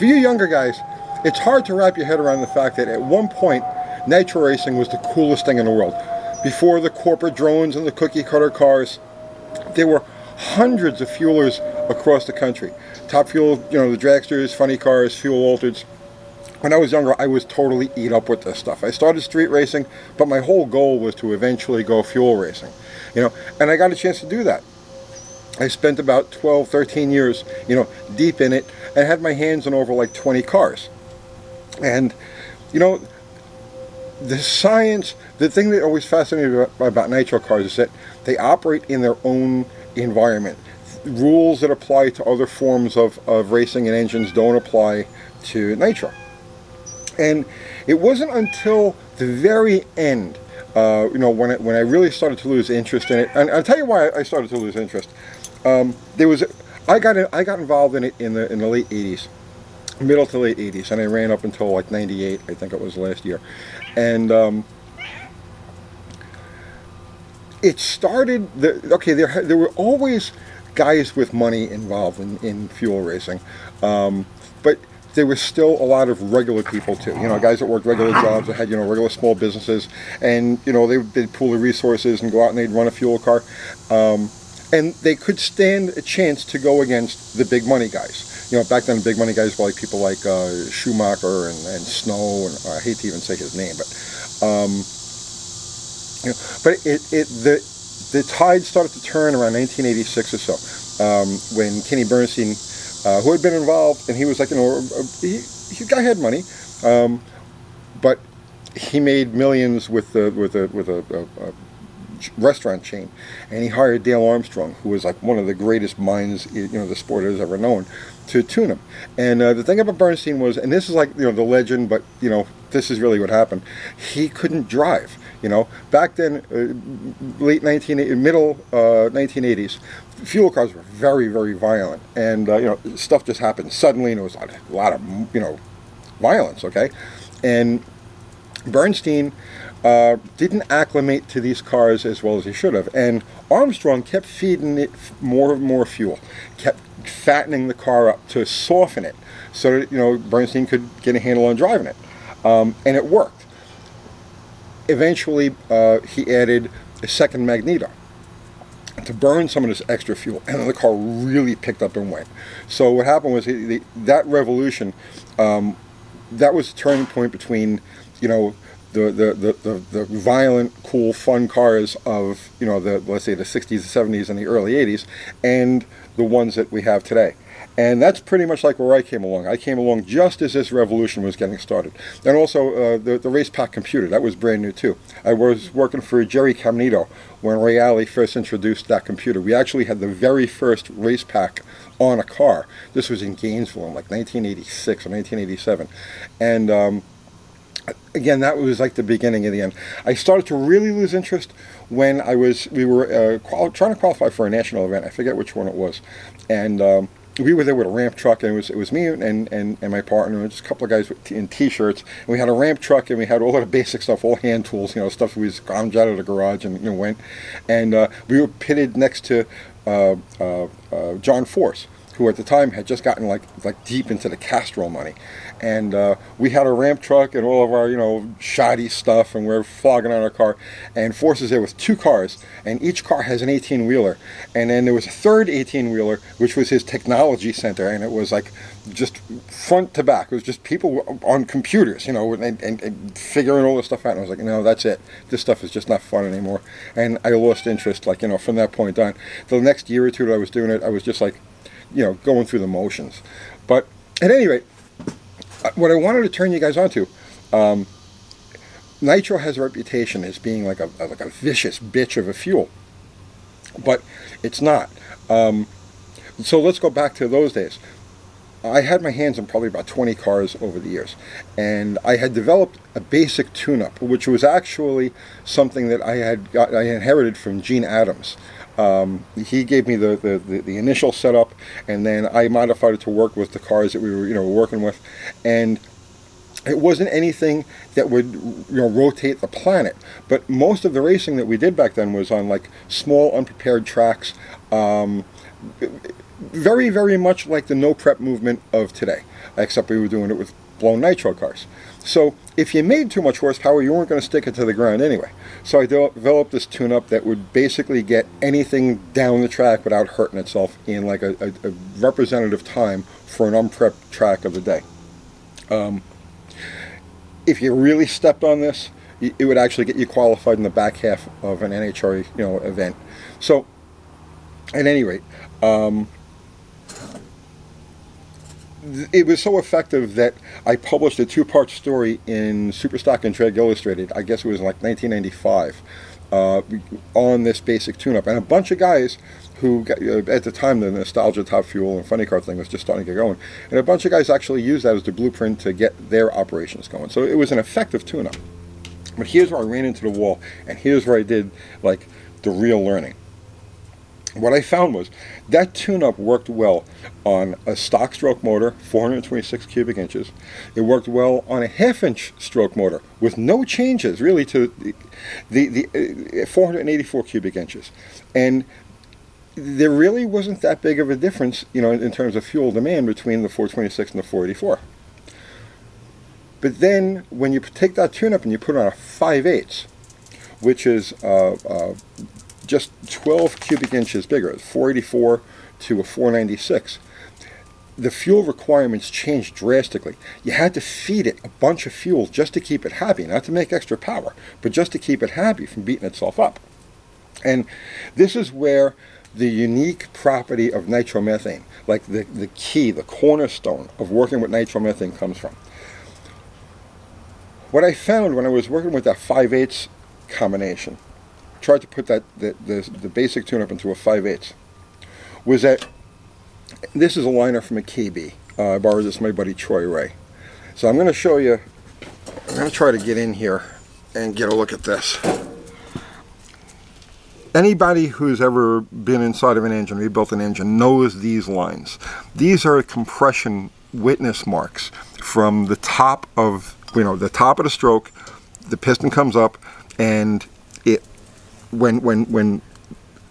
for you younger guys, it's hard to wrap your head around the fact that at one point, nitro racing was the coolest thing in the world. Before the corporate drones and the cookie cutter cars, there were hundreds of fuelers across the country. Top Fuel, you know, the dragsters, funny cars, fuel altereds. When I was younger, I was totally eat up with this stuff. I started street racing, but my whole goal was to eventually go fuel racing. You know, and I got a chance to do that. I spent about 12, 13 years, you know, deep in it I had my hands on over like 20 cars. And, you know, the science, the thing that always fascinated me about, nitro cars is that they operate in their own environment. Rules that apply to other forms of, of racing and engines don't apply to nitro. And it wasn't until the very end, uh, you know, when, it, when I really started to lose interest in it, and I'll tell you why I started to lose interest. Um, there was, I got, I got involved in it in the, in the late 80s middle to late 80s and I ran up until like 98 I think it was last year. And um, it started the, okay there there were always guys with money involved in, in fuel racing um, but there was still a lot of regular people too. You know guys that worked regular jobs that had you know regular small businesses and you know they, they'd pool their resources and go out and they'd run a fuel car. Um, and they could stand a chance to go against the big money guys. You know, back then the big money guys were like people like uh, Schumacher and, and Snow, and I hate to even say his name, but um, you know, but it, it the the tide started to turn around 1986 or so um, when Kenny Bernstein, uh, who had been involved, and he was like you know he, he guy had money, um, but he made millions with the with a with a, a, a restaurant chain, and he hired Dale Armstrong, who was like one of the greatest minds you know the sport has ever known, to tune him. And uh, the thing about Bernstein was, and this is like you know the legend, but you know this is really what happened. He couldn't drive. You know, back then, uh, late 19, middle uh, 1980s, fuel cars were very, very violent, and uh, you know stuff just happened suddenly, and there was a lot of you know violence. Okay, and Bernstein uh, didn't acclimate to these cars as well as he should have. And Armstrong kept feeding it more and more fuel, kept fattening the car up to soften it so that, you know, Bernstein could get a handle on driving it. Um, and it worked. Eventually, uh, he added a second magneto to burn some of this extra fuel, and the car really picked up and went. So what happened was he, the, that revolution, um, that was the turning point between, you know, the, the, the, the, violent, cool, fun cars of, you know, the, let's say the 60s, the 70s, and the early 80s, and the ones that we have today. And that's pretty much like where I came along. I came along just as this revolution was getting started. And also uh, the, the Racepak computer, that was brand new too. I was working for Jerry Caminito when Ray Alley first introduced that computer. We actually had the very first Racepak on a car. This was in Gainesville in like 1986 or 1987. And um, again, that was like the beginning of the end. I started to really lose interest when I was, we were uh, trying to qualify for a national event. I forget which one it was. And um, we were there with a ramp truck, and it was, it was me and, and, and my partner, and just a couple of guys in t-shirts. And we had a ramp truck, and we had all the basic stuff, all hand tools, you know, stuff we scrounged out of the garage and you know, went. And uh, we were pitted next to uh, uh, uh John Force who at the time had just gotten like like deep into the Castrol money, and uh, we had a ramp truck and all of our you know shoddy stuff, and we are flogging on our car, and Force is there with two cars, and each car has an 18 wheeler, and then there was a third 18 wheeler which was his technology center, and it was like just front to back. It was just people on computers, you know, and, and, and figuring all this stuff out. And I was like, no, that's it. This stuff is just not fun anymore. And I lost interest, like, you know, from that point on. The next year or two that I was doing it, I was just like, you know, going through the motions. But at any rate, uh, what I wanted to turn you guys on to, um, nitro has a reputation as being like a, like a vicious bitch of a fuel, but it's not. Um, so let's go back to those days. I had my hands on probably about 20 cars over the years, and I had developed a basic tune-up, which was actually something that I had got, I inherited from Gene Adams. Um, he gave me the, the, the, the, initial setup, and then I modified it to work with the cars that we were you know working with, and it wasn't anything that would you know rotate the planet. But most of the racing that we did back then was on like small unprepared tracks. Um, very, very much like the no prep movement of today, except we were doing it with blown nitro cars. So if you made too much horsepower, you weren't going to stick it to the ground anyway. So I developed this tune-up that would basically get anything down the track without hurting itself in like a, a, a representative time for an unprepped track of the day. Um, if you really stepped on this, it would actually get you qualified in the back half of an NHRA you know event. So at any rate, um, it was so effective that I published a two-part story in Superstock and Drag Illustrated. I guess it was like 1995 uh, on this basic tune-up, and a bunch of guys who got, uh, at the time the nostalgia top fuel and funny car thing was just starting to get going, and a bunch of guys actually used that as the blueprint to get their operations going. So it was an effective tune-up. But here's where I ran into the wall, and here's where I did like the real learning what I found was that tune-up worked well on a stock stroke motor, 426 cubic inches. It worked well on a half-inch stroke motor with no changes really to the, the, the uh, 484 cubic inches. And there really wasn't that big of a difference, you know, in, in terms of fuel demand between the 426 and the 484. But then when you take that tune-up and you put on a 5 8 which is uh, uh, just 12 cubic inches bigger, 484 to a 496. The fuel requirements changed drastically. You had to feed it a bunch of fuel just to keep it happy, not to make extra power, but just to keep it happy from beating itself up. And this is where the unique property of nitromethane, like the, the key, the cornerstone of working with nitromethane comes from. What I found when I was working with that 5 8 combination tried to put that the, the, the basic tune-up into a 5 8 was that this is a liner from a KB. Uh, I borrowed this from my buddy Troy Ray. So I'm going to show you, I'm going to try to get in here and get a look at this. Anybody who's ever been inside of an engine, rebuilt an engine, knows these lines. These are compression witness marks from the top of, you know, the top of the stroke, the piston comes up, and when when when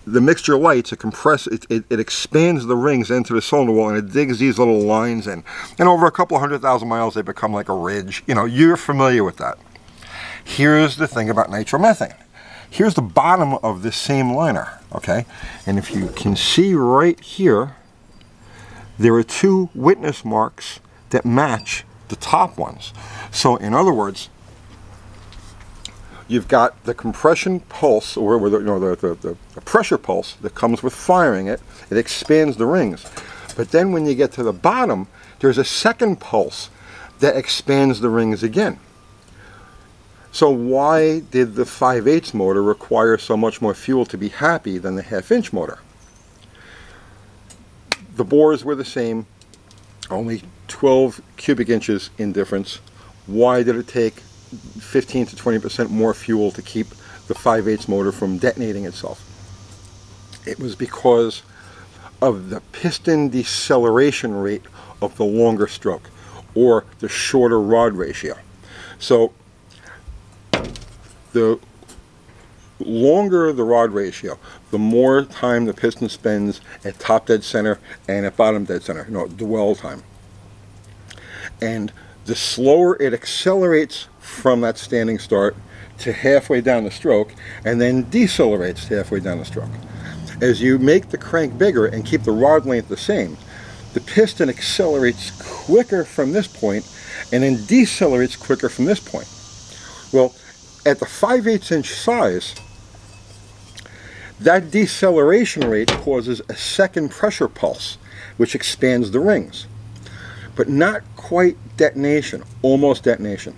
the mixture lights, it compresses, it, it, it, expands the rings into the cylinder wall and it digs these little lines in. And over a couple hundred thousand miles, they become like a ridge. You know, you're familiar with that. Here's the thing about nitromethane. Here's the bottom of this same liner, okay? And if you can see right here, there are two witness marks that match the top ones. So in other words, you've got the compression pulse, or the, you know, the, the, the pressure pulse that comes with firing it. It expands the rings. But then when you get to the bottom, there's a second pulse that expands the rings again. So why did the 5 8 motor require so much more fuel to be happy than the half inch motor? The bores were the same, only 12 cubic inches in difference. Why did it take 15 to 20% more fuel to keep the 5 8 motor from detonating itself. It was because of the piston deceleration rate of the longer stroke or the shorter rod ratio. So the longer the rod ratio, the more time the piston spends at top dead center and at bottom dead center, you know, dwell time. And the slower it accelerates from that standing start to halfway down the stroke and then decelerates halfway down the stroke. As you make the crank bigger and keep the rod length the same, the piston accelerates quicker from this point and then decelerates quicker from this point. Well, at the 5 8 inch size, that deceleration rate causes a second pressure pulse, which expands the rings. But not quite detonation, almost detonation.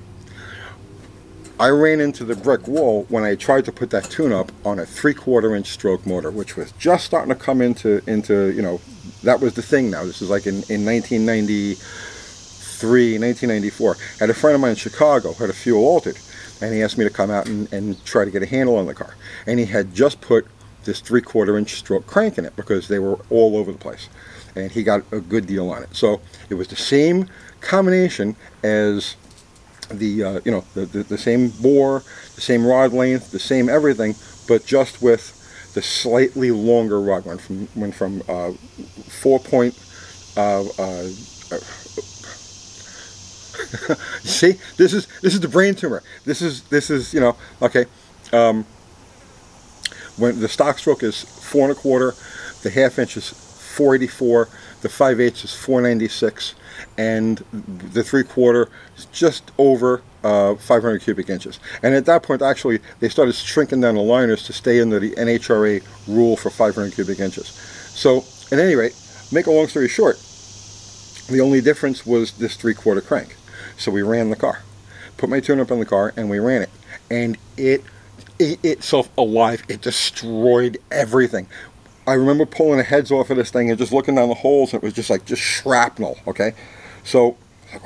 I ran into the brick wall when I tried to put that tune-up on a three-quarter inch stroke motor, which was just starting to come into, into you know, that was the thing now. This is like in, in 1993, 1994. I had a friend of mine in Chicago had a fuel altered, and he asked me to come out and, and try to get a handle on the car. And he had just put this three-quarter inch stroke crank in it because they were all over the place. And he got a good deal on it. So it was the same combination as the uh, you know the, the, the, same bore, the same rod length, the same everything, but just with the slightly longer rod went from went from uh, four point. Uh, uh, see, this is this is the brain tumor. This is this is you know okay. Um, when the stock stroke is four and a quarter, the half inch is 484, the 5 eighths is 496, and the three quarter is just over uh, 500 cubic inches. And at that point, actually, they started shrinking down the liners to stay under the NHRA rule for 500 cubic inches. So, at any rate, make a long story short, the only difference was this three-quarter crank. So we ran the car, put my tune-up in the car, and we ran it. And it ate itself alive. It destroyed everything. I remember pulling the heads off of this thing and just looking down the holes, and it was just like just shrapnel. Okay, so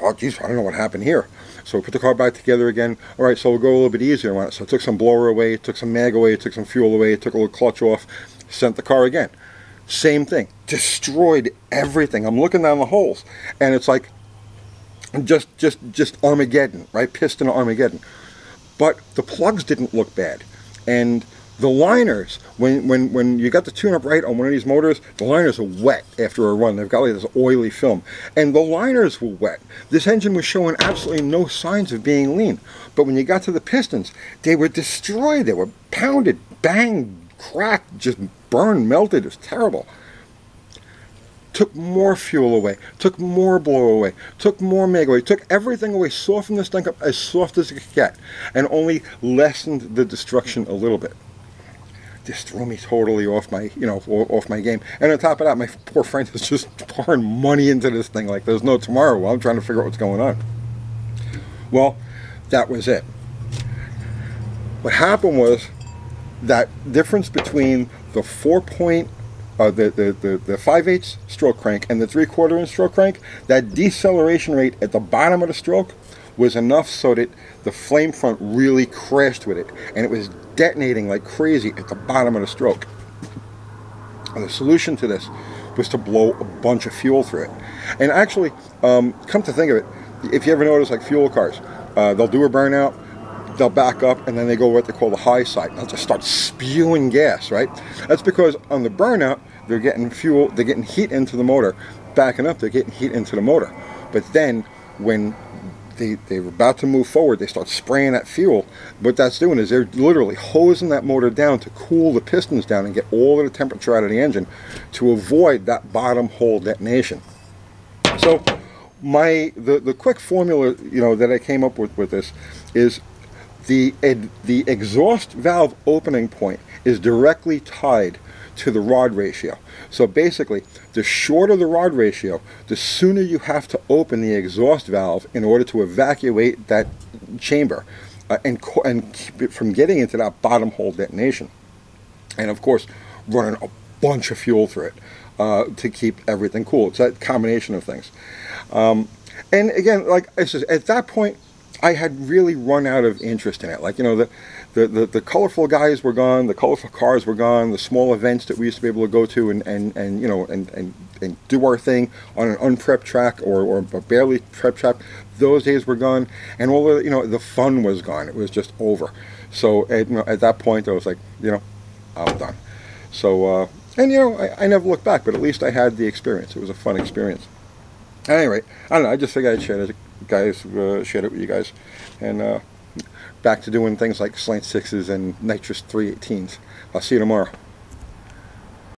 oh geez, I don't know what happened here. So we put the car back together again. All right, so we'll go a little bit easier on it. So I took some blower away, took some mag away, took some fuel away, took a little clutch off, sent the car again. Same thing, destroyed everything. I'm looking down the holes, and it's like just just just Armageddon, right? Piston Armageddon. But the plugs didn't look bad, and the liners, when, when, when you got the tune-up right on one of these motors, the liners are wet after a run. They've got like this oily film. And the liners were wet. This engine was showing absolutely no signs of being lean. But when you got to the pistons, they were destroyed. They were pounded, banged, cracked, just burned, melted. It was terrible took more fuel away, took more blow away, took more mag away, took everything away, softened this thing up as soft as it could get, and only lessened the destruction a little bit just threw me totally off my, you know, off my game. And on top of that, my poor friend is just pouring money into this thing like there's no tomorrow while I'm trying to figure out what's going on. Well, that was it. What happened was that difference between the four point, uh, the, the, the, the 5 8 stroke crank and the 3 quarter inch stroke crank, that deceleration rate at the bottom of the stroke was enough so that the flame front really crashed with it and it was detonating like crazy at the bottom of the stroke. And the solution to this was to blow a bunch of fuel through it. And actually, um, come to think of it, if you ever notice like fuel cars, uh, they'll do a burnout, they'll back up, and then they go what they call the high side. They'll just start spewing gas, right? That's because on the burnout, they're getting fuel, they're getting heat into the motor. Backing up, they're getting heat into the motor. But then when they, they're about to move forward, they start spraying that fuel. What that's doing is they're literally hosing that motor down to cool the pistons down and get all of the temperature out of the engine to avoid that bottom hole detonation. So my the, the quick formula you know that I came up with with this is the the exhaust valve opening point is directly tied to the rod ratio. So basically, the shorter the rod ratio, the sooner you have to open the exhaust valve in order to evacuate that chamber uh, and, and keep it from getting into that bottom hole detonation. And of course, running a bunch of fuel through it uh, to keep everything cool. It's that combination of things. Um, and again, like I said, at that point, I had really run out of interest in it. Like, you know, the, the, the, the, colorful guys were gone, the colorful cars were gone, the small events that we used to be able to go to and, and, and you know, and, and, and do our thing on an unprepped track or, or a barely prepped track, those days were gone. And all the, you know, the fun was gone. It was just over. So at, you know, at that point, I was like, you know, I'm done. So, uh, and you know, I, I never looked back, but at least I had the experience. It was a fun experience. At any rate, I don't know, I just figured I'd share it, guys, uh, share it with you guys. And, uh, back to doing things like slant sixes and nitrous 318s. I'll see you tomorrow.